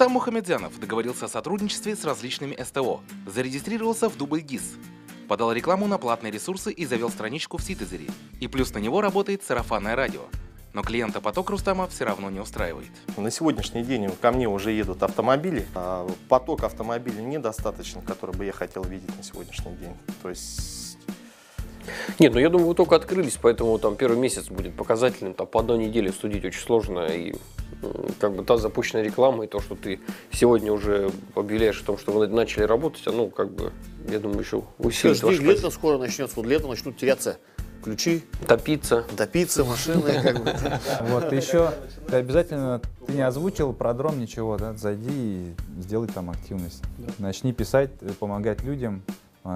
Рустам Мухамедзянов договорился о сотрудничестве с различными СТО, зарегистрировался в Дубль ГИС, подал рекламу на платные ресурсы и завел страничку в Ситизере. И плюс на него работает сарафанное радио. Но клиента поток Рустама все равно не устраивает. На сегодняшний день ко мне уже едут автомобили. А поток автомобилей недостаточно, который бы я хотел видеть на сегодняшний день. То есть Нет, ну я думаю, вы только открылись, поэтому там первый месяц будет показательным. Там по одной неделе судить очень сложно. И как бы та запущенная реклама и то, что ты сегодня уже объявляешь о том, что вы начали работать, оно как бы, я думаю, еще Все, усилит жди, ваш лето скоро начнется. Вот лето начнут теряться ключи, топиться. топиться машины. Вот, еще ты обязательно, ты не озвучил про дрон ничего, да, зайди и сделай там активность. Начни писать, помогать людям,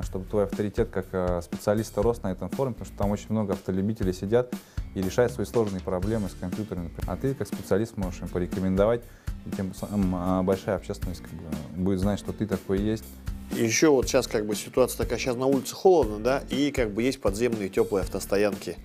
чтобы твой авторитет как э, специалиста рос на этом форуме, потому что там очень много автолюбителей сидят и решают свои сложные проблемы с компьютерами. А ты как специалист можешь им порекомендовать, и тем самым а, большая общественность как бы, будет знать, что ты такой есть. Еще вот сейчас как бы ситуация такая, сейчас на улице холодно, да, и как бы есть подземные теплые автостоянки.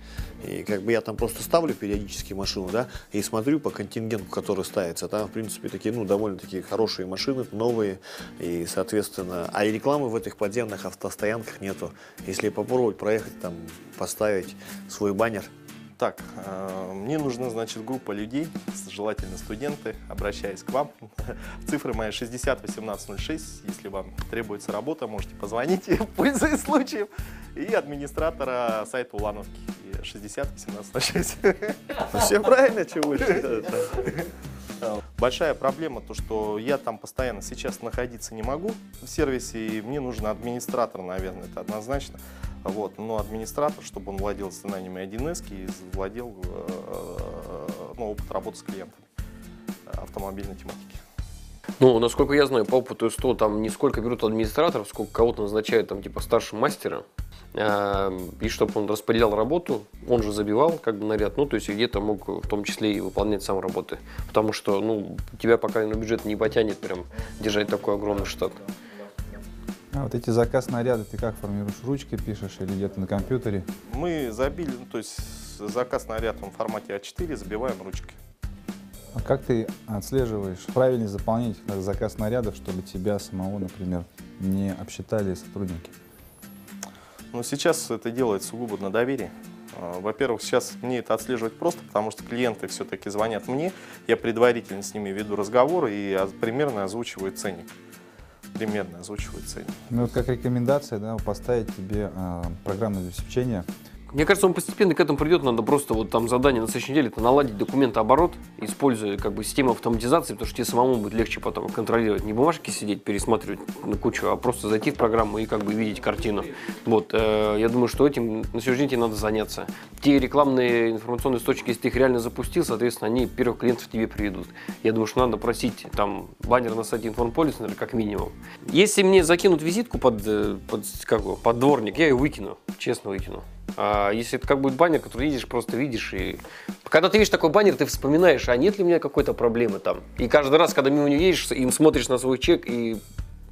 И как бы я там просто ставлю периодически машину, да, и смотрю по контингенту, который ставится. Там, в принципе, такие, ну, довольно такие хорошие машины, новые, и, соответственно, а и рекламы в этих подземных автостоянках нету. Если попробовать проехать там, поставить свой баннер, Так, э, мне нужна, значит, группа людей, желательно студенты, обращаясь к вам. Цифры мои 60 1806. Если вам требуется работа, можете позвонить, пользуясь случаем. И администратора сайта Улановки и 60 1806. все правильно, чего больше. Большая проблема то, что я там постоянно сейчас находиться не могу в сервисе, и мне нужен администратор, наверное, это однозначно. Вот, но администратор, чтобы он владел знаниями 1С и владел э, ну, опыт работы с клиентами э, автомобильной тематики. Ну, насколько я знаю, по опыту СТО там не сколько берут администраторов, сколько кого-то назначают там типа старшим мастера. А, И чтобы он распределял работу, он же забивал как бы наряд, ну, то есть где-то мог в том числе и выполнять сам работы. Потому что, ну, тебя пока на бюджет не потянет прям держать такой огромный штат. А вот эти заказ наряда ты как формируешь? Ручкой пишешь или где-то на компьютере? Мы забили, ну, то есть заказ на ряд в формате А4, забиваем ручкой. А как ты отслеживаешь правильно заполнять э, заказ нарядов, чтобы тебя самого, например, не обсчитали сотрудники? Но сейчас это делается сугубо на доверии. А, Во-первых, сейчас мне это отслеживать просто, потому что клиенты все-таки звонят мне, я предварительно с ними веду разговоры и примерно озвучиваю ценник. Примерно озвучиваю ценник. Ну, вот как рекомендация, да, поставить тебе а, программное обеспечение. Мне кажется, он постепенно к этому придет, надо просто вот там задание на следующей неделе это наладить документооборот, используя как бы систему автоматизации, потому что тебе самому будет легче потом контролировать, не бумажки сидеть, пересматривать на кучу, а просто зайти в программу и как бы видеть картину. Вот, э, я думаю, что этим на сегодняшний день надо заняться. Те рекламные информационные источники, если ты их реально запустил, соответственно, они первых клиентов тебе приведут. Я думаю, что надо просить там баннер на сайте Информполис, наверное, как минимум. Если мне закинут визитку под, э, под, как под дворник, я ее выкину, честно выкину. А если это как будет баннер, который видишь, просто видишь. И... Когда ты видишь такой баннер, ты вспоминаешь, а нет ли у меня какой-то проблемы там. И каждый раз, когда мимо него едешь, им смотришь на свой чек и,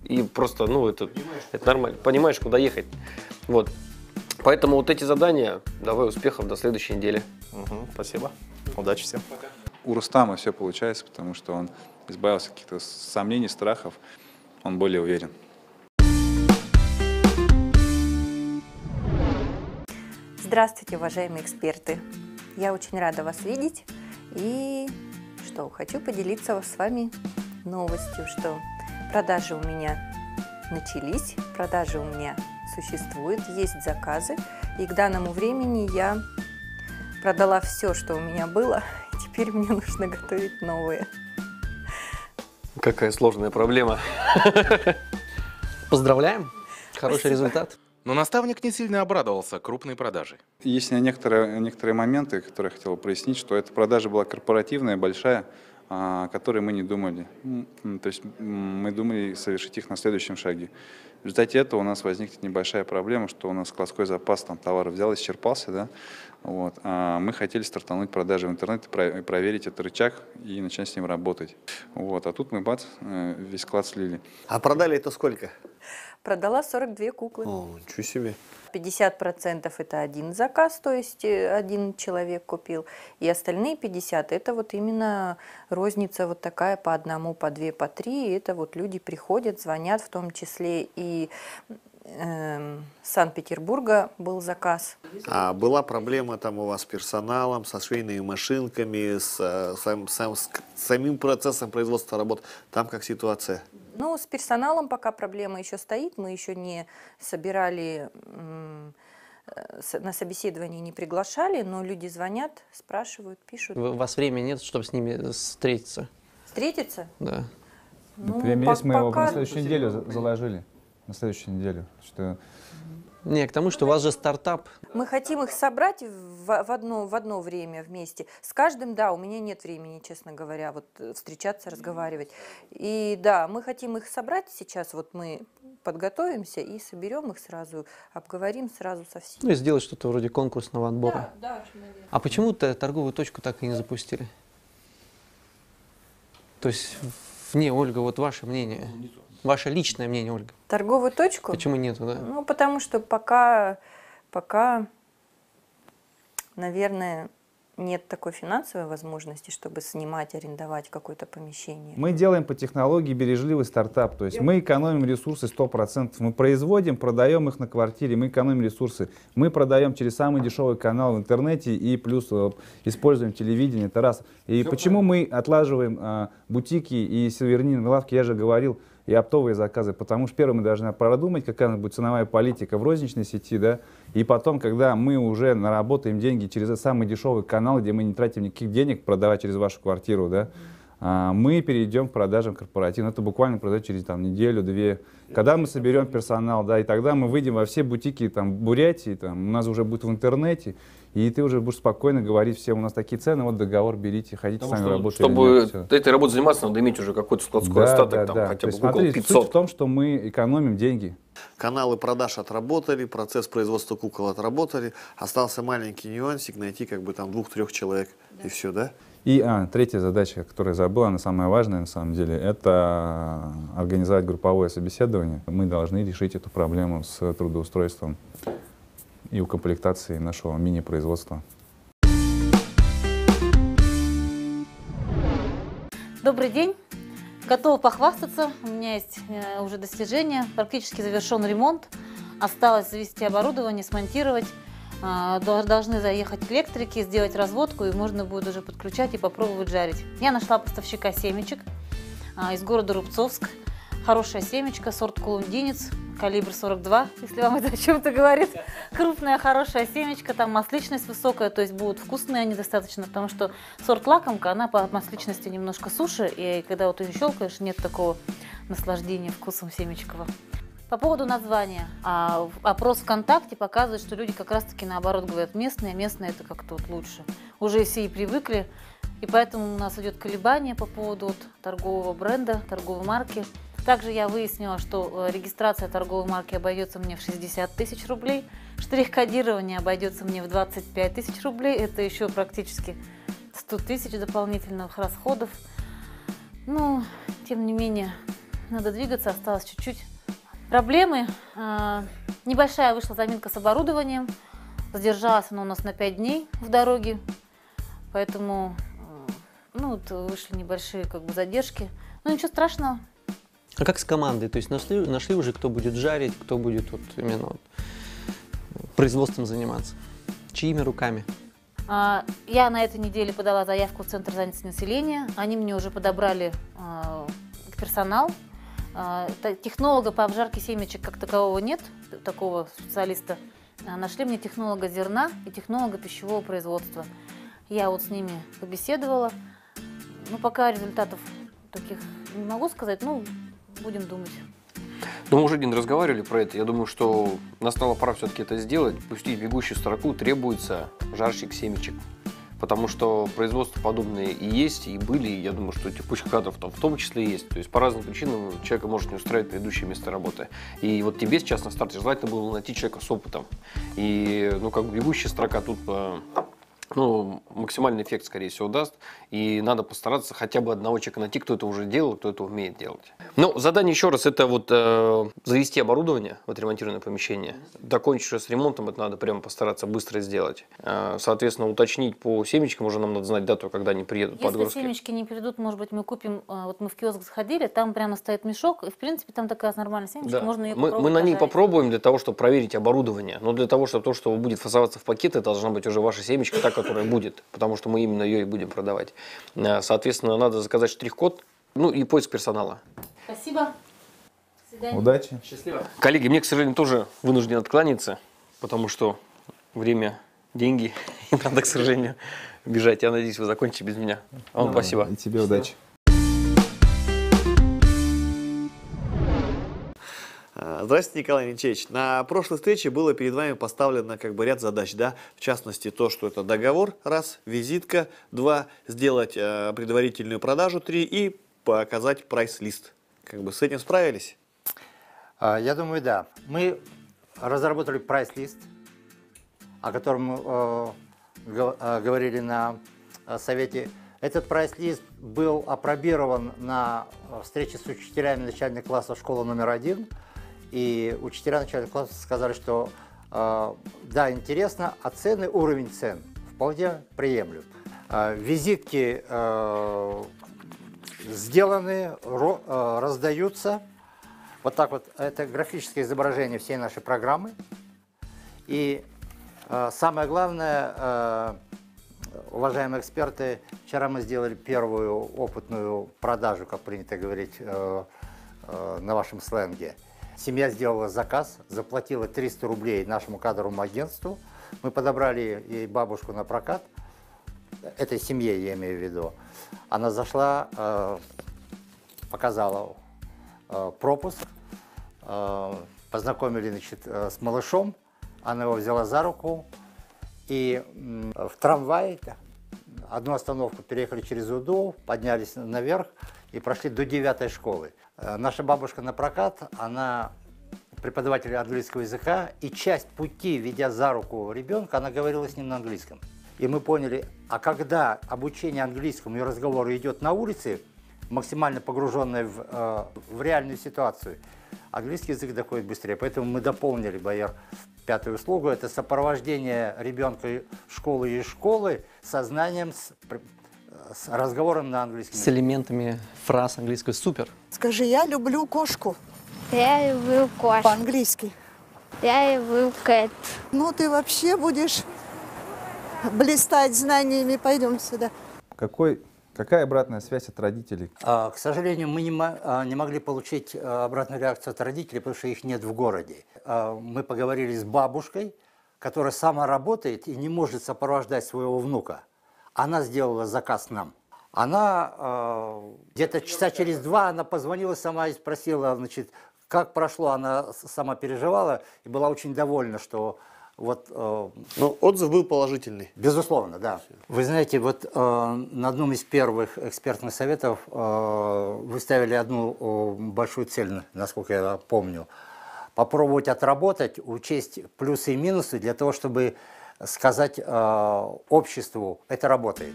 и просто, ну, это, это нормально. Понимаешь, куда ехать. Вот. Поэтому вот эти задания, давай успехов до следующей недели. Мгм, спасибо. Удачи всем. у Рустама все получается, потому что он избавился от каких-то сомнений, страхов, он более уверен. Здравствуйте, уважаемые эксперты! Я очень рада вас видеть и что хочу поделиться с вами новостью, что продажи у меня начались, продажи у меня существуют, есть заказы, и к данному времени я продала все, что у меня было, и теперь мне нужно готовить новые. Какая сложная проблема. Поздравляем. Хороший результат. Но наставник не сильно обрадовался крупной продаже. Есть некоторые, некоторые моменты, которые я хотел прояснить, что эта продажа была корпоративная, большая, а, о которой мы не думали. То есть мы думали совершить их на следующем шаге. В результате этого у нас возникнет небольшая проблема, что у нас складской запас там, товара взял, исчерпался, да, вот. А мы хотели стартануть продажи в интернет, и проверить этот рычаг и начать с ним работать. Вот. А тут мы, бац, э, весь склад слили. А продали это сколько? Продала 42 куклы. О, ничего себе. 50% это один заказ, то есть э, один человек купил, и остальные 50 это вот именно розница вот такая по одному, по две, по три. Это вот люди приходят, звонят, в том числе и эм, Санкт-Петербурга был заказ. А была проблема там у вас с персоналом, со швейными машинками, с, э, сам- сам- с самим процессом производства работ? Там как ситуация? Ну, с персоналом пока проблема еще стоит. Мы еще не собирали, э, на собеседование не приглашали, но люди звонят, спрашивают, пишут. У вас времени нет, чтобы с ними встретиться? Встретиться? Да. Ну, Время есть, мы его пока- на следующую неделю за- заложили. На следующую неделю. Что Не, к тому, что у вас же стартап. Мы хотим их собрать в, в одно, в одно время вместе. С каждым, да, у меня нет времени, честно говоря, вот э, встречаться, разговаривать. И да, мы хотим их собрать сейчас, вот мы подготовимся и соберем их сразу, обговорим сразу со всеми. Ну и сделать что-то вроде конкурсного отбора. да, наверное. А почему то торговую точку так и не запустили? То есть вне, Ольга, вот ваше мнение. Ваше личное мнение, Ольга. Торговую точку? Почему нету, да? Ну, потому что пока, пока, наверное, нет такой финансовой возможности, чтобы снимать, арендовать какое-то помещение. Мы делаем по технологии бережливый стартап, то есть мы экономим ресурсы 100%. Мы производим, продаем их на квартире, мы экономим ресурсы. Мы продаем через самый дешевый канал в интернете и плюс э, используем телевидение, это раз. И почему мы отлаживаем а, бутики и сувенирные лавки, я же говорил, и оптовые заказы, потому что первым мы должны продумать, какая будет ценовая политика в розничной сети, да, и потом, когда мы уже наработаем деньги через самый дешевый канал, где мы не тратим никаких денег, продавать через вашу квартиру, да, мы перейдем к продажам корпоративным. Это буквально продать через там, неделю-две. Когда мы соберем персонал, да, и тогда мы выйдем во все бутики там, Бурятии, там, у нас уже будет в интернете, и ты уже будешь спокойно говорить всем, у нас такие цены, вот договор берите, ходите Потому сами что, работать. чтобы этой работой заниматься, надо иметь уже какой-то складской остаток, там, хотя То бы есть, около смотри, суть 500. в том, что мы экономим деньги. Каналы продаж отработали, процесс производства кукол отработали. Остался маленький нюансик найти как бы там двух-трех человек и все, да? И а, третья задача, которую я забыл, она самая важная на самом деле, это организовать групповое собеседование. Мы должны решить эту проблему с трудоустройством и укомплектацией нашего мини-производства. Добрый день. Готова похвастаться. У меня есть э, уже достижение. Практически завершен ремонт. Осталось завести оборудование, смонтировать. А, дол- Должны заехать электрики, сделать разводку, и можно будет уже подключать и попробовать жарить. Я нашла поставщика семечек а, из города Рубцовск. Хорошая семечка, сорт колумдинец, калибр 42, если вам это о чем-то говорит. Крупная, хорошая семечка, там масличность высокая, то есть будут вкусные они достаточно, потому что сорт лакомка, она по масличности немножко суше, и когда вот ее щелкаешь, нет такого наслаждения вкусом семечкового. По поводу названия. А, опрос ВКонтакте показывает, что люди как раз-таки наоборот говорят местные, местные это как-то вот лучше. Уже все и привыкли, и поэтому у нас идет колебание по поводу вот торгового бренда, торговой марки. Также я выяснила, что э, регистрация торговой марки обойдется мне в 60 тысяч рублей, штрих-кодирование обойдется мне в 25 тысяч рублей, это еще практически 100 тысяч дополнительных расходов. Ну, тем не менее, надо двигаться, осталось чуть-чуть. Проблемы. а, Небольшая вышла заминка с оборудованием. Задержалась она у нас на 5 дней в дороге. Поэтому э, ну, вот вышли небольшие как бы, задержки. Но ничего страшного. А как с командой? То есть нашли, нашли уже, кто будет жарить, кто будет вот именно вот производством заниматься? Чьими руками? А, Я на этой неделе подала заявку в Центр занятости населения. Они мне уже подобрали а, персонал. А, Технолога по обжарке семечек как такового нет, такого специалиста. А, Нашли мне технолога зерна и технолога пищевого производства. Я вот с ними побеседовала. Ну, пока результатов таких не могу сказать, ну, будем думать. Ну, мы уже один разговаривали про это. Я думаю, что настала пора все-таки это сделать. Пустить бегущую строку требуется жарщик семечек. Потому что производства подобные и есть, и были, и я думаю, что текучих кадров там в том числе есть. То есть по разным причинам человека может не устраивать предыдущее место работы. И вот тебе сейчас на старте желательно было найти человека с опытом. И, ну, как бегущая строка тут по ну, максимальный эффект, скорее всего, даст. И надо постараться хотя бы одного человека найти, кто это уже делал, кто это умеет делать. Ну, задание еще раз, это вот э, завести оборудование в отремонтированное помещение. Закончив с ремонтом, это надо прямо постараться быстро сделать. Э, соответственно, уточнить по семечкам, уже нам надо знать дату, когда они приедут, Если подгрузки. семечки не придут, может быть, мы купим, э, вот мы в киоск заходили, там прямо стоит мешок, и, в принципе, там такая нормальная семечка, Да. можно ее мы, мы на ней попробуем для того, чтобы проверить оборудование. Но для того, чтобы то, что будет фасоваться в пакеты, должна быть уже ваша семечка, та, которая будет. Потому что мы именно ее и будем продавать. Э, Соответственно, надо заказать штрих-код, ну и поиск персонала. Спасибо. До свидания. Удачи. Счастливо. Коллеги, мне, к сожалению, тоже вынужден откланяться, потому что время, деньги, и надо, к сожалению, бежать. Я надеюсь, вы закончите без меня. А Вам спасибо. И тебе удачи. Здравствуйте, Николай Леонтьевич. На прошлой встрече было перед вами поставлено как бы ряд задач, да, в частности то, что это договор, раз, визитка, два, сделать э, предварительную продажу, три и показать прайс-лист. Как бы с этим справились? А, Я думаю, да. Мы разработали прайс-лист, о котором э, э, говорили на э, совете. Этот прайс-лист был опробирован на э, встрече с учителями начальных классов школы номер один. И учителя начальных классов сказали, что э, да, интересно, а цены, уровень цен вполне приемлем. Э, Визитки э, сделаны, ро- э, раздаются. Вот так вот, это графическое изображение всей нашей программы. И э, самое главное, э, уважаемые эксперты, вчера мы сделали первую опытную продажу, как принято говорить э, э, на вашем сленге. Семья сделала заказ, заплатила 300 рублей нашему кадровому агентству. Мы подобрали ей бабушку на прокат, этой семье я имею в виду. Она зашла, э, показала э, пропуск, э, познакомили значит, с малышом, она его взяла за руку, и в трамвае одну остановку переехали через УДУ, поднялись наверх и прошли до девятой школы. Э, Наша бабушка на прокат, она преподаватель английского языка, и часть пути, ведя за руку ребенка, она говорила с ним на английском. И мы поняли, а когда обучение английскому и разговору идет на улице, максимально погруженное в, э, в реальную ситуацию, английский язык доходит быстрее. Поэтому мы дополнили, Байер, пятую услугу. Это сопровождение ребенка в школу и из школы со знанием, с, с разговором на английском. С элементами фраз английского супер. Скажи, я люблю кошку Я люблю кошку. по-английски. Я люблю кэт. Ну, ты вообще будешь блистать знаниями. Пойдем сюда. Какой, какая обратная связь от родителей? А, К сожалению, мы не, а, могли получить а, обратную реакцию от родителей, потому что их нет в городе. Мы поговорили с бабушкой, которая сама работает и не может сопровождать своего внука. Она сделала заказ нам. Она где-то часа через два она позвонила сама и спросила, значит, как прошло. Она сама переживала и была очень довольна, что вот э, Ну, отзыв был положительный. Безусловно, да. Вы знаете, вот э, на одном из первых экспертных советов э, вы ставили одну э, большую цель, насколько я помню. Попробовать отработать, учесть плюсы и минусы для того, чтобы сказать э, обществу, это работает.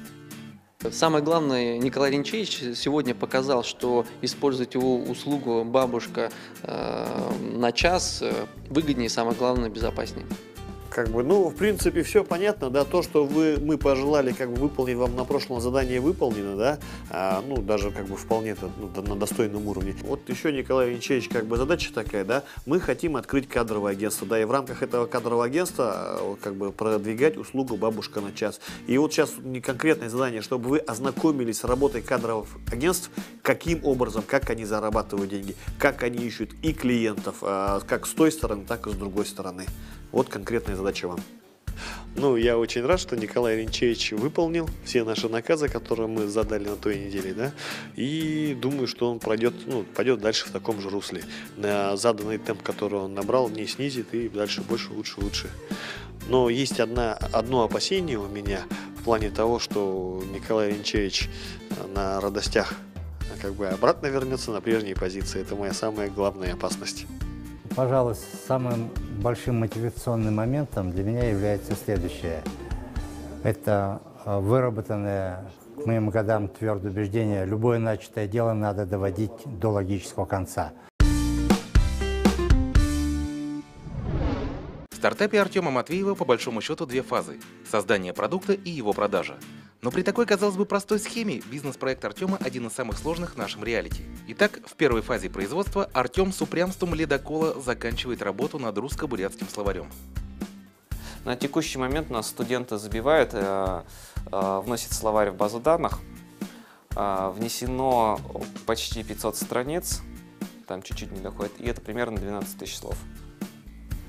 Самое главное, Николай Ренчевич сегодня показал, что использовать его услугу бабушка э, на час э, выгоднее, самое главное, безопаснее. Как бы, ну, в принципе, все понятно, да, то, что вы, мы пожелали как бы выполнить вам на прошлом задании выполнено, да, а, ну, даже как бы вполне ну, на достойном уровне. Вот еще, Николай Венчевич, как бы задача такая, да, мы хотим открыть кадровое агентство, да, и в рамках этого кадрового агентства а, как бы продвигать услугу «Бабушка на час». И вот сейчас не конкретное задание, чтобы вы ознакомились с работой кадровых агентств, каким образом, как они зарабатывают деньги, как они ищут и клиентов, а, как с той стороны, так и с другой стороны. Вот конкретная задача вам. Ну, я очень рад, что Николай Ренчевич выполнил все наши наказы, которые мы задали на той неделе, да, и думаю, что он пройдет, ну, пойдет дальше в таком же русле. На заданный темп, который он набрал, не снизит и дальше больше, лучше, лучше. Но есть одна, одно опасение у меня в плане того, что Николай Ренчевич на радостях как бы обратно вернется на прежние позиции. Это моя самая главная опасность. Пожалуй, самым большим мотивационным моментом для меня является следующее. Это э, выработанное к моим годам твердое убеждение, любое начатое дело надо доводить до логического конца. Стартапе Артема Матвеева по большому счету две фазы – создание продукта и его продажа. Но при такой, казалось бы, простой схеме бизнес-проект Артема один из самых сложных в нашем реалити. Итак, в первой фазе производства Артем с упрямством ледокола заканчивает работу над русско-бурятским словарем. На текущий момент нас студенты забивают, э, э, вносят словарь в базу данных. Э, внесено почти 500 страниц, там чуть-чуть не доходит, и это примерно 12 тысяч слов.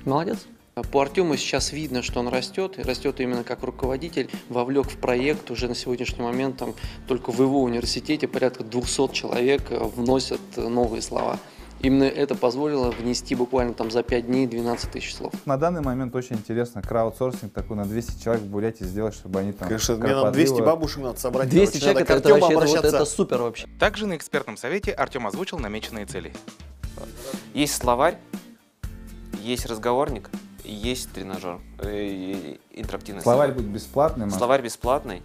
Молодец. По Артему сейчас видно, что он растет, и растет именно как руководитель, вовлек в проект уже на сегодняшний момент, там, только в его университете порядка 200 человек э, вносят новые слова. Именно это позволило внести буквально там за 5 дней 12 тысяч слов. На данный момент очень интересно краудсорсинг такой на 200 человек в Бурятии сделать, чтобы они там... Конечно, мне нам 200 бабушек надо собрать. 200 короче, человек, это, это вообще вот обращаться. это супер вообще. Также на экспертном совете Артем озвучил намеченные цели. Есть словарь, есть разговорник, есть тренажер, э, интерактивный Словарь будет бесплатным. а- Словарь бесплатный,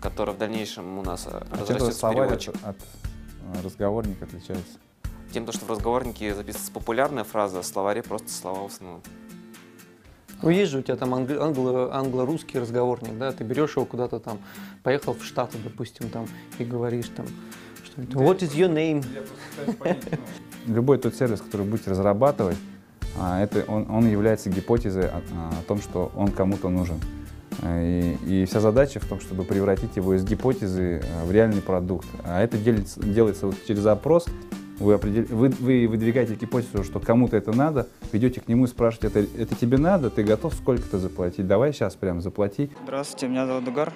который в дальнейшем у нас э, А твой разрастется в словарь от, переводчик. от, э, разговорника отличается? Тем, то, что в разговорнике записывается популярная фраза, а в словаре просто слова в основном. Ну, есть же у тебя там англ- англо- англо-русский разговорник, да, ты берешь его куда-то там, поехал в Штаты, допустим, там, и говоришь там, что-нибудь, what is your name? Любой тот сервис, который будете разрабатывать, это он, он является гипотезой о, о том, что он кому-то нужен. Э, И, и вся задача в том, чтобы превратить его из гипотезы э, в реальный продукт. А это делится, делается вот через запрос. Вы, определ- вы, вы выдвигаете гипотезу, что кому-то это надо, идете к нему и спрашиваете, это, это тебе надо, ты готов сколько-то заплатить? Давай сейчас прям заплати. Здравствуйте, меня зовут Дугар.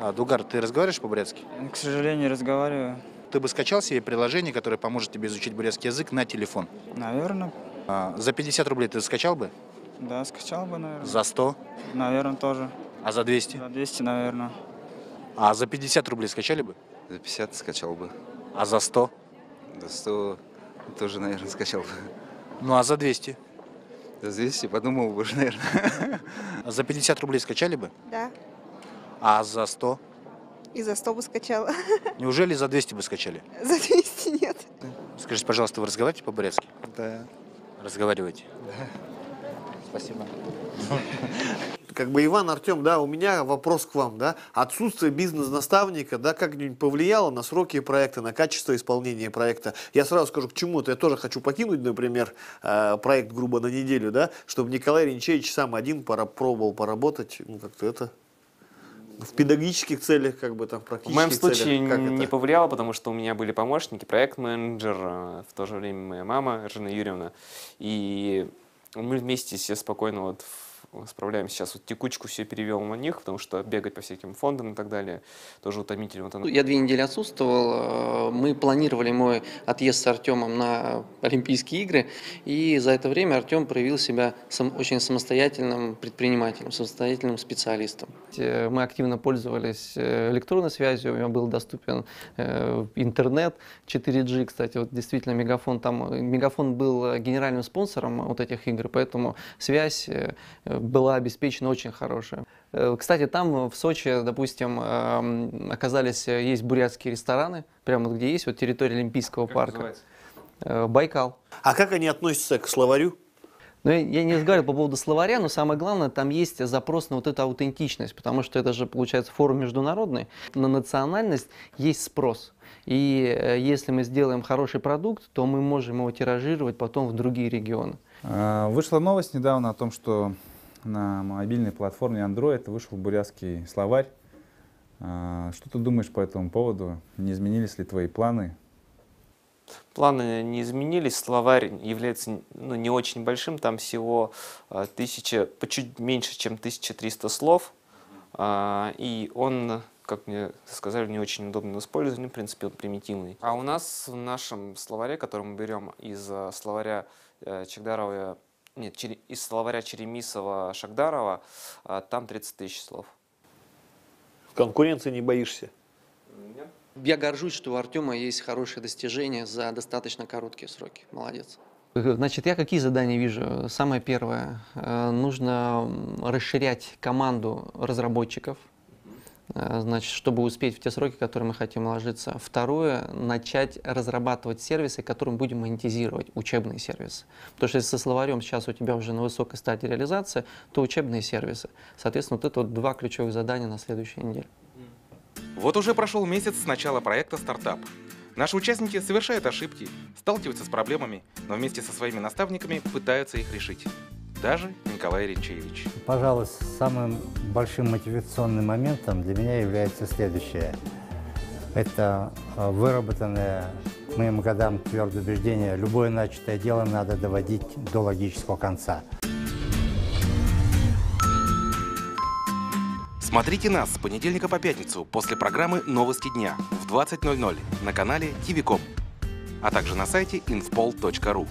А, Дугар, ты разговариваешь по-бурятски? К сожалению, разговариваю. Ты бы скачал себе приложение, которое поможет тебе изучить бурятский язык на телефон? Наверное. А, за 50 рублей ты скачал бы? Да, скачал бы, наверное. За 100? Наверное, тоже. А за 200? За 200, наверное. А за 50 рублей скачали бы? За 50 скачал бы. А за 100? За 100 тоже, наверное, скачал бы. Ну а за 200? За 200 подумал бы уже, наверное. А за 50 рублей скачали бы? Да, А за 100? и за 100 бы скачала. Неужели за 200 бы скачали? За 200 нет. Скажите, пожалуйста, вы разговариваете по-бурятски? Да. Разговариваете? Спасибо. Как бы, Иван, Артем, да, у меня вопрос к вам, да. Отсутствие бизнес-наставника, да, как-нибудь повлияло на сроки проекта, на качество исполнения проекта? Я сразу скажу, к чему-то. Я тоже хочу покинуть, например, э, проект грубо на неделю, да, чтобы Николай Ренчевич сам один пора пробовал поработать, ну, как-то это... В педагогических целях, как бы там, В практических моем случае целях, как не это? повлияло, потому что у меня были помощники, проект-менеджер, э, в то же время моя мама, Жена Юрьевна. И мы вместе все спокойно вот в- справляемся. Сейчас вот текучку все перевел на них, потому что бегать по всяким фондам и так далее тоже утомительно. Вот оно- Я две недели отсутствовал. э, Мы планировали мой отъезд с Артемом на Олимпийские игры. И за это время Артем проявил себя сам- очень самостоятельным предпринимателем, самостоятельным специалистом. Э, Мы активно пользовались э, электронной связью, у меня был доступен интернет 4G, кстати, вот действительно Мегафон там, Мегафон был генеральным спонсором вот этих игр, поэтому связь была обеспечена очень хорошая. Э, Кстати, там в Сочи, допустим, эм, оказались, э, есть бурятские рестораны, прямо вот где есть вот территория Олимпийского парка. Э, Байкал. А как они относятся к словарю? Ну, я, я не разговаривал по поводу словаря, но самое главное, там есть запрос на вот эту аутентичность, потому что это же, получается, форум международный. На национальность есть спрос. И э, если мы сделаем хороший продукт, то мы можем его тиражировать потом в другие регионы. А, Вышла новость недавно о том, что на мобильной платформе Android вышел бурятский словарь. А, Что ты думаешь по этому поводу? Не изменились ли твои планы? Планы не изменились, словарь является ну, не очень большим, там всего э, тысяча, по чуть меньше, чем 1300 слов, А, и он, как мне сказали, не очень удобно в использовании, в принципе, он примитивный. А у нас в нашем словаре, который мы берем из словаря э, Чагдарова, нет, из словаря Черемисова Шагдарова, э, там 30 тысяч слов. Конкуренции не боишься? Я горжусь, что у Артема есть хорошие достижения за достаточно короткие сроки. Молодец. Значит, я какие задания вижу? Самое первое, э, нужно расширять команду разработчиков значит, чтобы успеть в те сроки, которые мы хотим ложиться. Второе, начать разрабатывать сервисы, которые мы будем монетизировать, учебные сервисы. Потому что если со словарем сейчас у тебя уже на высокой стадии реализации, то учебные сервисы. Соответственно, вот это вот два ключевых задания на следующей неделе. Вот уже прошел месяц с начала проекта «Стартап». Наши участники совершают ошибки, сталкиваются с проблемами, но вместе со своими наставниками пытаются их решить. Даже Николай Ренчевич. Пожалуй, самым большим мотивационным моментом для меня является следующее. Это э, выработанное к моим годам твердое убеждение, любое начатое дело надо доводить до логического конца. Смотрите нас с понедельника по пятницу после программы «Новости дня» в 20.00 на канале ТВКом, а также на сайте infpol.ru.